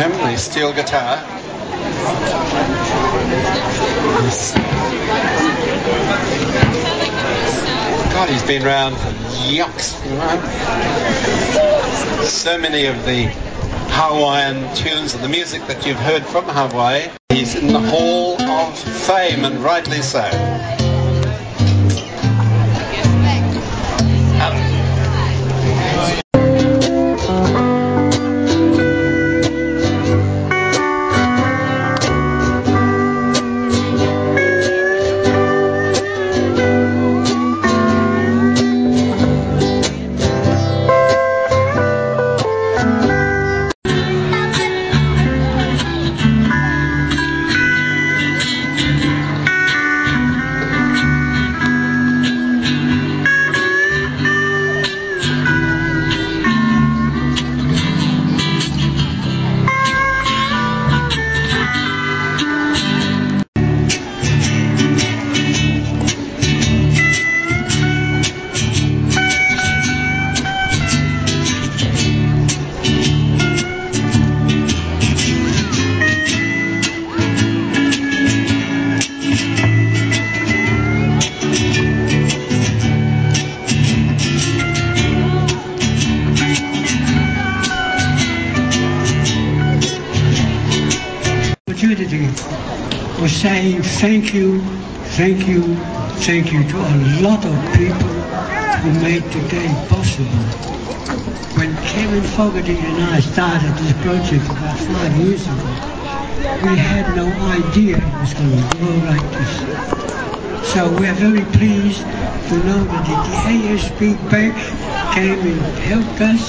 him, the steel guitar. God, he's been around for yucks. You know? So many of the Hawaiian tunes and the music that you've heard from Hawaii. He's in the Hall of Fame, and rightly so. Was saying thank you, thank you, thank you to a lot of people who made today possible. When Kevin Fogarty and I started this project about five years ago, we had no idea it was going to grow like this. So we're very pleased to know that the ASB Bank came and helped us